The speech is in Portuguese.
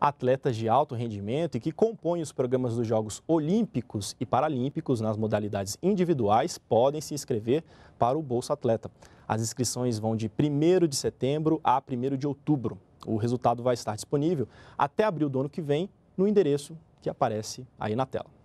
Atletas de alto rendimento e que compõem os programas dos Jogos Olímpicos e Paralímpicos nas modalidades individuais podem se inscrever para o Bolsa Atleta. As inscrições vão de 1 de setembro a 1 de outubro. O resultado vai estar disponível até abril do ano que vem no endereço que aparece aí na tela.